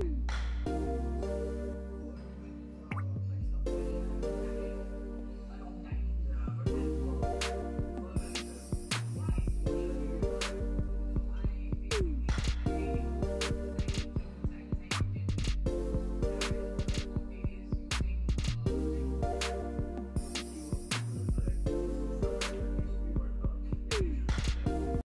Woo!